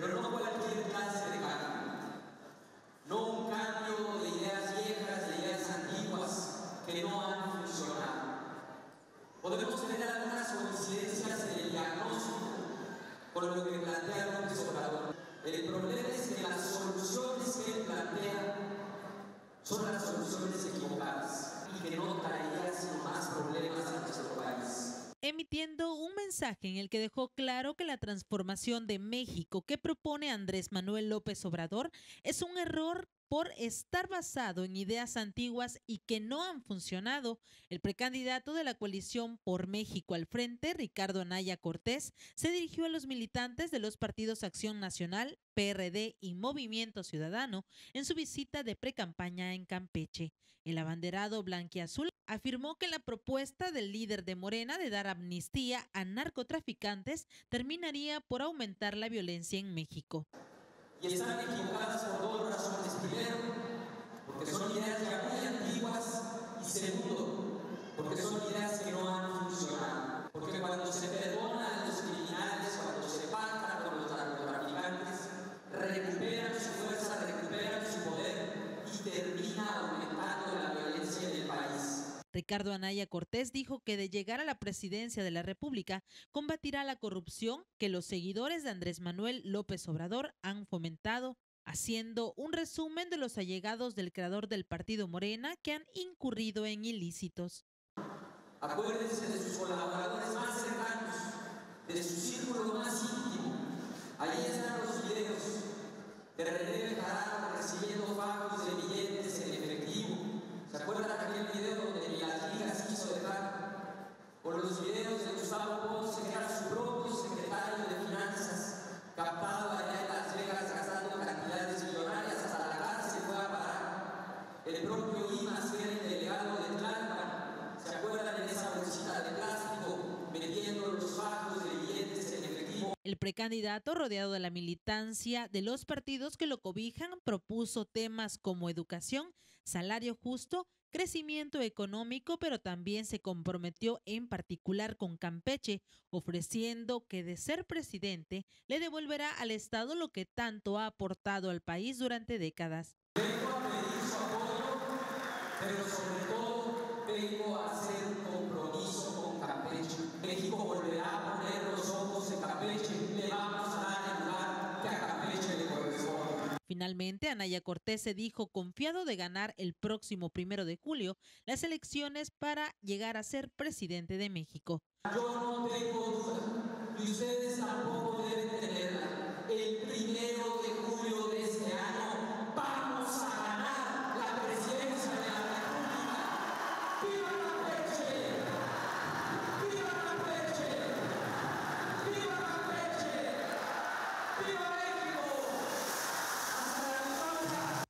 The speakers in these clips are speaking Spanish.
pero no cualquier clase de cambio. No un cambio de ideas viejas, de ideas antiguas que no han funcionado. Podemos tener algunas coincidencias en el diagnóstico con lo que plantea López Obrador. El problema es que las soluciones que él plantea son las soluciones equivocadas y que no traerían más problemas a nuestro país emitiendo en el que dejó claro que la transformación de México que propone Andrés Manuel López Obrador es un error por estar basado en ideas antiguas y que no han funcionado. El precandidato de la coalición por México al frente, Ricardo Anaya Cortés, se dirigió a los militantes de los partidos Acción Nacional, PRD y Movimiento Ciudadano en su visita de precampaña en Campeche. El abanderado blanquiazul afirmó que la propuesta del líder de Morena de dar amnistía a narcotraficantes terminaría por aumentar la violencia en México. Y están equivocadas por dos razones. Primero, porque son ideas ya muy antiguas. Y segundo, porque son ideas que no han funcionado. Porque cuando se perdona a los criminales, cuando se pacta con los narcotraficantes, recuperan su fuerza, recuperan su poder y termina aumentando la violencia en el país. Ricardo Anaya Cortés dijo que de llegar a la presidencia de la República combatirá la corrupción que los seguidores de Andrés Manuel López Obrador han fomentado, haciendo un resumen de los allegados del creador del partido Morena que han incurrido en ilícitos. Acuérdense de sus colaboradores más cercanos, de su círculo más íntimo. Ahí están los videos de René recibiendo pagos de billetes en efectivo. ¿Se acuerdan aquel video donde las ligas quiso dejar? Con los videos de Gustavo Ponce, que era su propio secretario de Finanzas, captado allá en Las Vegas gastando cantidades millonarias, hasta la cárcel fue a parar. El propio era el delegado de Tlalpan, ¿se acuerdan en esa bolsita de plástico metiendo los de billetes en efectivo? El precandidato, rodeado de la militancia de los partidos que lo cobijan, propuso temas como educación, salario justo, crecimiento económico, pero también se comprometió en particular con Campeche, ofreciendo que de ser presidente le devolverá al Estado lo que tanto ha aportado al país durante décadas. Vengo a pedir su apoyo, pero sobre todo vengo a hacer un compromiso con Campeche. México volverá a poner los ojos en Campeche, le vamos a dar el lugar que a Campeche le corresponde. Finalmente, Anaya Cortés se dijo confiado de ganar el próximo primero de julio las elecciones para llegar a ser presidente de México. Yo no tengo duda, y ustedes tampoco deben tenerla. El primero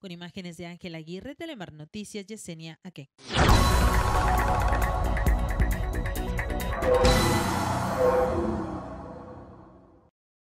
Con imágenes de Ángel Aguirre, Telemar Noticias, Yesenia Aque.